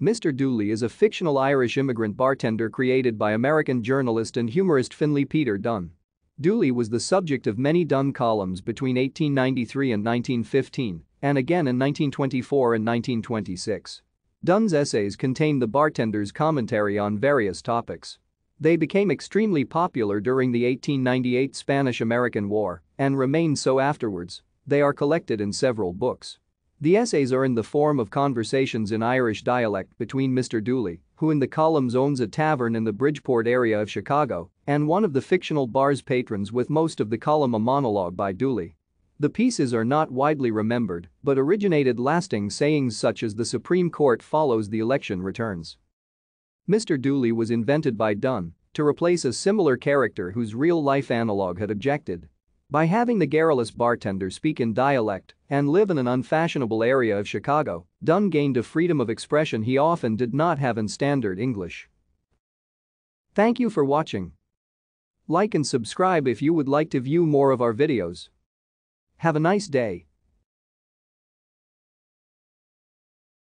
Mr. Dooley is a fictional Irish immigrant bartender created by American journalist and humorist Finley Peter Dunne. Dooley was the subject of many Dunne columns between 1893 and 1915, and again in 1924 and 1926. Dunne's essays contain the bartender's commentary on various topics. They became extremely popular during the 1898 Spanish-American War and remained so afterwards. They are collected in several books. The essays are in the form of conversations in Irish dialect between Mr. Dooley, who in the columns owns a tavern in the Bridgeport area of Chicago, and one of the fictional bar's patrons with most of the column a monologue by Dooley. The pieces are not widely remembered but originated lasting sayings such as the Supreme Court follows the election returns. Mr. Dooley was invented by Dunne to replace a similar character whose real-life analog had objected. By having the garrulous bartender speak in dialect and live in an unfashionable area of Chicago, Dunne gained a freedom of expression he often did not have in standard English. Thank you for watching. Like and subscribe if you would like to view more of our videos. Have a nice day.